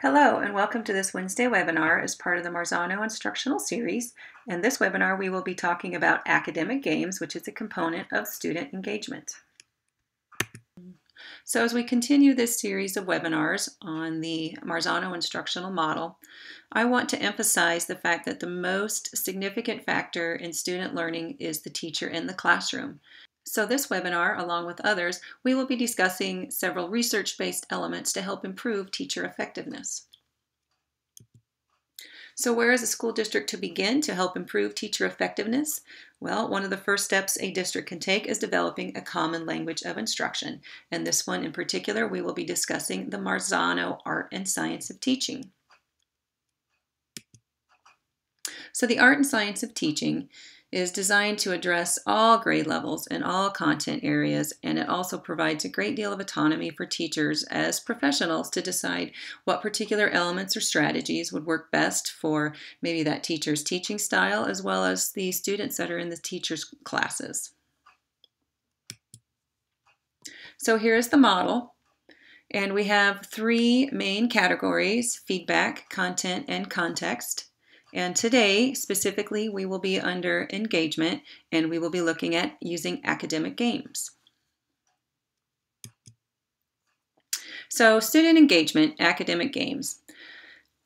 Hello and welcome to this Wednesday webinar as part of the Marzano instructional series. In this webinar we will be talking about academic games which is a component of student engagement. So as we continue this series of webinars on the Marzano instructional model, I want to emphasize the fact that the most significant factor in student learning is the teacher in the classroom. So this webinar, along with others, we will be discussing several research-based elements to help improve teacher effectiveness. So where is a school district to begin to help improve teacher effectiveness? Well, one of the first steps a district can take is developing a common language of instruction. And this one in particular, we will be discussing the Marzano Art and Science of Teaching. So the Art and Science of Teaching is designed to address all grade levels and all content areas, and it also provides a great deal of autonomy for teachers as professionals to decide what particular elements or strategies would work best for maybe that teacher's teaching style as well as the students that are in the teacher's classes. So here's the model. And we have three main categories, feedback, content, and context. And today, specifically, we will be under engagement and we will be looking at using academic games. So student engagement, academic games.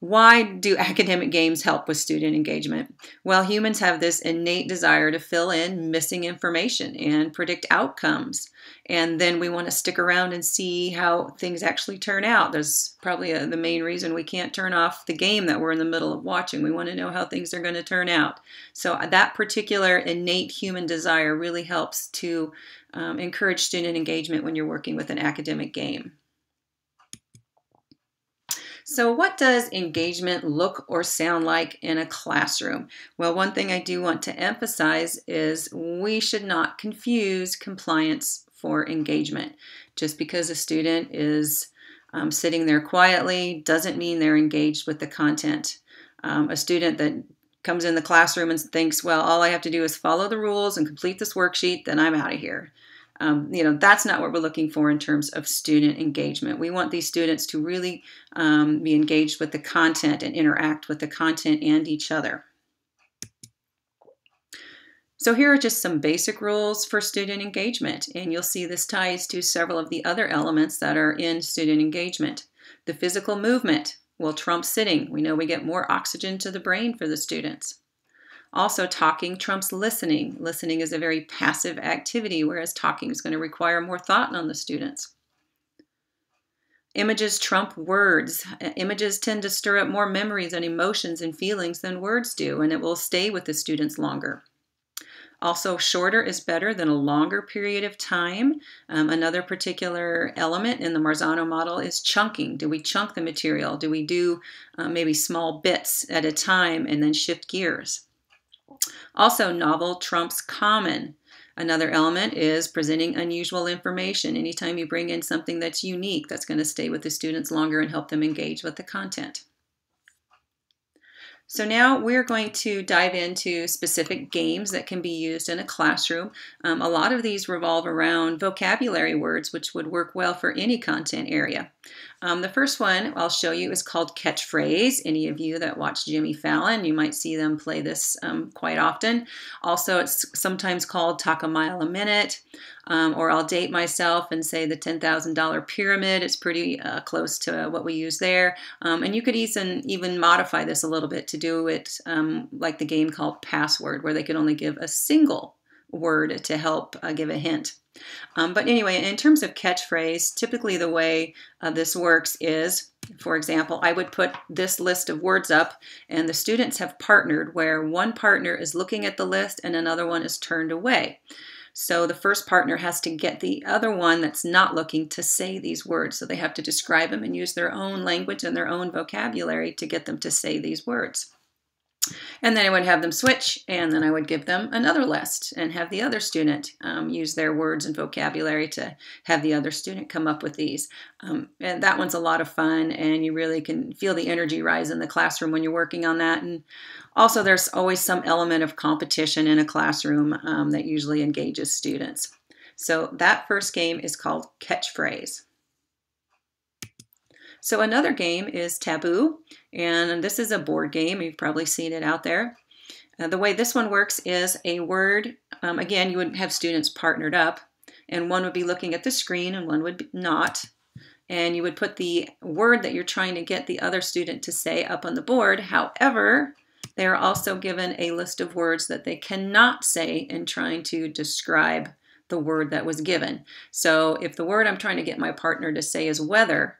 Why do academic games help with student engagement? Well, humans have this innate desire to fill in missing information and predict outcomes. And then we want to stick around and see how things actually turn out. That's probably a, the main reason we can't turn off the game that we're in the middle of watching. We want to know how things are going to turn out. So uh, that particular innate human desire really helps to um, encourage student engagement when you're working with an academic game. So what does engagement look or sound like in a classroom? Well, one thing I do want to emphasize is we should not confuse compliance for engagement. Just because a student is um, sitting there quietly doesn't mean they're engaged with the content. Um, a student that comes in the classroom and thinks, well, all I have to do is follow the rules and complete this worksheet, then I'm out of here. Um, you know, that's not what we're looking for in terms of student engagement. We want these students to really um, be engaged with the content and interact with the content and each other. So here are just some basic rules for student engagement, and you'll see this ties to several of the other elements that are in student engagement. The physical movement will trump sitting. We know we get more oxygen to the brain for the students. Also, talking trumps listening. Listening is a very passive activity, whereas talking is going to require more thought on the students. Images trump words. Images tend to stir up more memories and emotions and feelings than words do, and it will stay with the students longer. Also, shorter is better than a longer period of time. Um, another particular element in the Marzano model is chunking. Do we chunk the material? Do we do uh, maybe small bits at a time and then shift gears? Also, novel trumps common. Another element is presenting unusual information. Anytime you bring in something that's unique, that's going to stay with the students longer and help them engage with the content. So now we're going to dive into specific games that can be used in a classroom. Um, a lot of these revolve around vocabulary words, which would work well for any content area. Um, the first one I'll show you is called Catchphrase. Any of you that watch Jimmy Fallon, you might see them play this um, quite often. Also, it's sometimes called Talk a Mile a Minute, um, or I'll date myself and say the $10,000 pyramid. It's pretty uh, close to what we use there. Um, and you could even, even modify this a little bit to do it um, like the game called Password, where they could only give a single word to help uh, give a hint. Um, but anyway, in terms of catchphrase, typically the way uh, this works is, for example, I would put this list of words up and the students have partnered where one partner is looking at the list and another one is turned away. So the first partner has to get the other one that's not looking to say these words. So they have to describe them and use their own language and their own vocabulary to get them to say these words. And then I would have them switch, and then I would give them another list and have the other student um, use their words and vocabulary to have the other student come up with these. Um, and that one's a lot of fun, and you really can feel the energy rise in the classroom when you're working on that. And also, there's always some element of competition in a classroom um, that usually engages students. So that first game is called Catchphrase. So another game is Taboo, and this is a board game. You've probably seen it out there. Uh, the way this one works is a word, um, again, you would have students partnered up, and one would be looking at the screen and one would not. And you would put the word that you're trying to get the other student to say up on the board. However, they are also given a list of words that they cannot say in trying to describe the word that was given. So if the word I'm trying to get my partner to say is weather,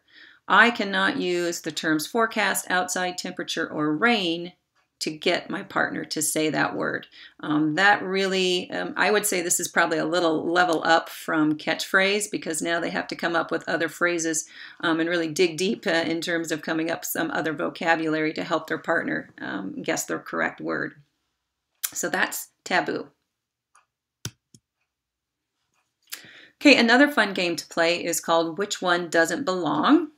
I cannot use the terms forecast, outside temperature, or rain to get my partner to say that word. Um, that really, um, I would say this is probably a little level up from catchphrase because now they have to come up with other phrases um, and really dig deep uh, in terms of coming up some other vocabulary to help their partner um, guess the correct word. So that's taboo. Okay, another fun game to play is called Which One Doesn't Belong?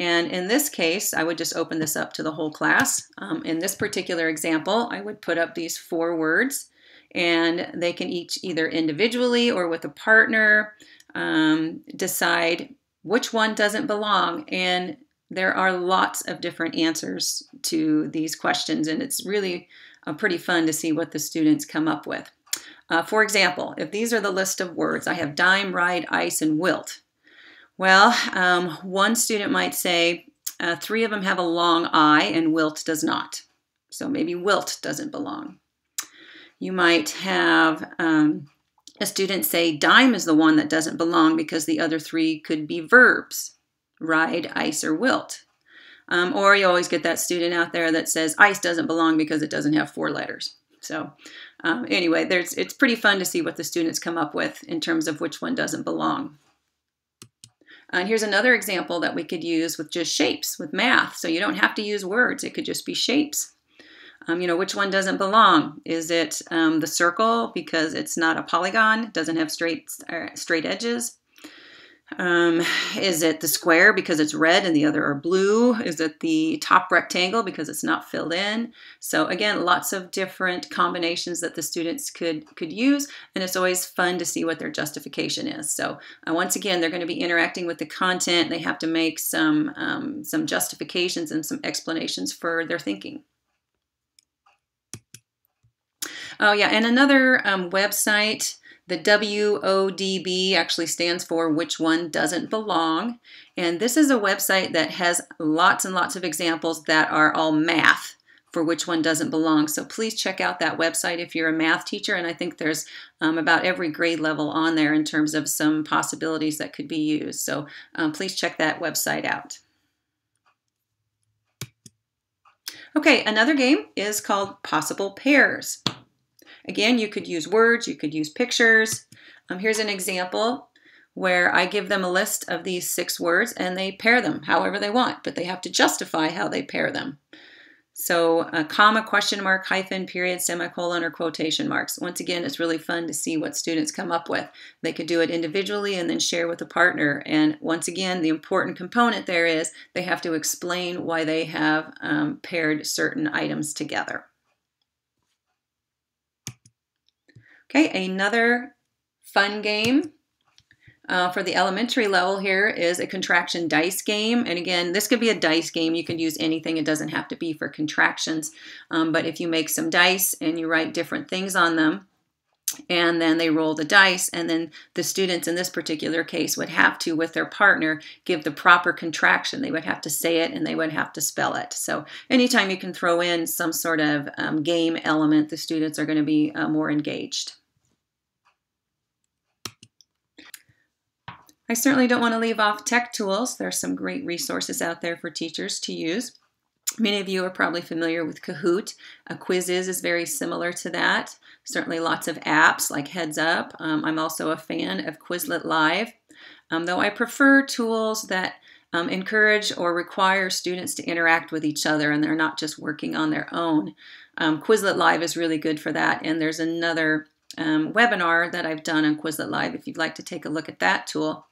And in this case, I would just open this up to the whole class. Um, in this particular example, I would put up these four words and they can each either individually or with a partner um, decide which one doesn't belong. And there are lots of different answers to these questions and it's really uh, pretty fun to see what the students come up with. Uh, for example, if these are the list of words, I have dime, ride, ice, and wilt. Well, um, one student might say uh, three of them have a long I and wilt does not. So maybe wilt doesn't belong. You might have um, a student say dime is the one that doesn't belong because the other three could be verbs, ride, ice, or wilt. Um, or you always get that student out there that says ice doesn't belong because it doesn't have four letters. So um, anyway, it's pretty fun to see what the students come up with in terms of which one doesn't belong. And here's another example that we could use with just shapes, with math. So you don't have to use words, it could just be shapes. Um, you know, which one doesn't belong? Is it um, the circle because it's not a polygon, doesn't have straight, uh, straight edges? Um, is it the square because it's red and the other are blue? Is it the top rectangle because it's not filled in? So again, lots of different combinations that the students could could use, and it's always fun to see what their justification is. So uh, once again, they're going to be interacting with the content. They have to make some um, some justifications and some explanations for their thinking. Oh yeah, and another um, website the WODB actually stands for Which One Doesn't Belong. And this is a website that has lots and lots of examples that are all math for which one doesn't belong. So please check out that website if you're a math teacher. And I think there's um, about every grade level on there in terms of some possibilities that could be used. So um, please check that website out. Okay, another game is called Possible Pairs. Again, you could use words, you could use pictures. Um, here's an example where I give them a list of these six words and they pair them however they want, but they have to justify how they pair them. So a comma, question mark, hyphen, period, semicolon, or quotation marks. Once again, it's really fun to see what students come up with. They could do it individually and then share with a partner. And once again, the important component there is they have to explain why they have um, paired certain items together. Okay, another fun game uh, for the elementary level here is a contraction dice game. And again, this could be a dice game. You can use anything. It doesn't have to be for contractions. Um, but if you make some dice and you write different things on them, and then they roll the dice, and then the students in this particular case would have to, with their partner, give the proper contraction. They would have to say it and they would have to spell it. So anytime you can throw in some sort of um, game element, the students are going to be uh, more engaged. I certainly don't want to leave off tech tools. There are some great resources out there for teachers to use. Many of you are probably familiar with Kahoot. A Quizizz is very similar to that. Certainly lots of apps like Heads Up. Um, I'm also a fan of Quizlet Live, um, though I prefer tools that um, encourage or require students to interact with each other and they're not just working on their own. Um, Quizlet Live is really good for that, and there's another um, webinar that I've done on Quizlet Live if you'd like to take a look at that tool.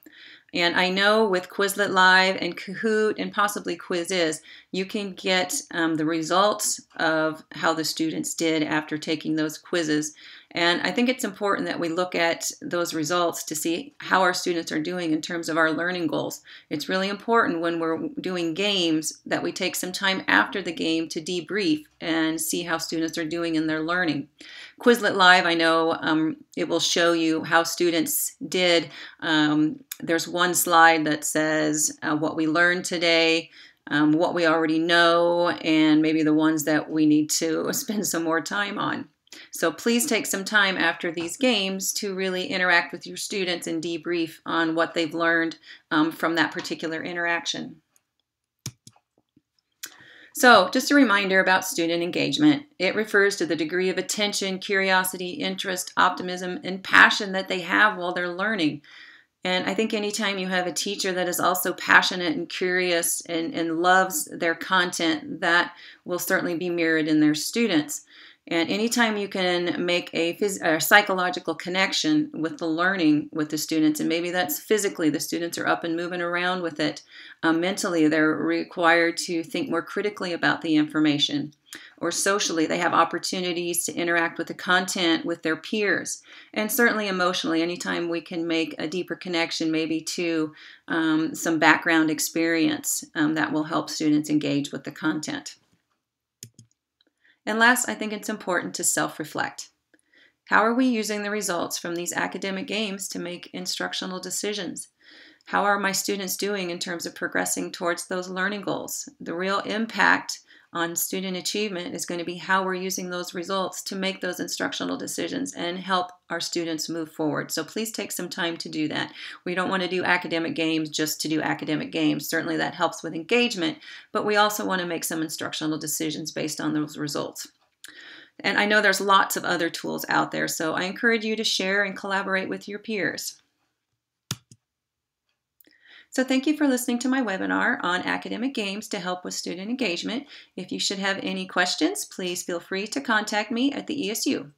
And I know with Quizlet Live and Kahoot and possibly Quizizz, you can get um, the results of how the students did after taking those quizzes. And I think it's important that we look at those results to see how our students are doing in terms of our learning goals. It's really important when we're doing games that we take some time after the game to debrief and see how students are doing in their learning. Quizlet Live, I know um, it will show you how students did. Um, there's one slide that says uh, what we learned today, um, what we already know, and maybe the ones that we need to spend some more time on. So please take some time after these games to really interact with your students and debrief on what they've learned um, from that particular interaction. So, just a reminder about student engagement. It refers to the degree of attention, curiosity, interest, optimism, and passion that they have while they're learning. And I think anytime you have a teacher that is also passionate and curious and, and loves their content, that will certainly be mirrored in their students. And anytime you can make a, phys- psychological connection with the learning with the students, and maybe that's physically, the students are up and moving around with it. Um, mentally, they're required to think more critically about the information. Or socially, they have opportunities to interact with the content with their peers. And certainly emotionally, anytime we can make a deeper connection, maybe to um, some background experience, um, that will help students engage with the content. And last, I think it's important to self reflect. How are we using the results from these academic games to make instructional decisions? How are my students doing in terms of progressing towards those learning goals? The real impact on student achievement is going to be how we're using those results to make those instructional decisions and help our students move forward. So please take some time to do that. We don't want to do academic games just to do academic games. Certainly that helps with engagement, but we also want to make some instructional decisions based on those results. And I know there's lots of other tools out there, so I encourage you to share and collaborate with your peers. So thank you for listening to my webinar on academic games to help with student engagement. If you should have any questions, please feel free to contact me at the ESU.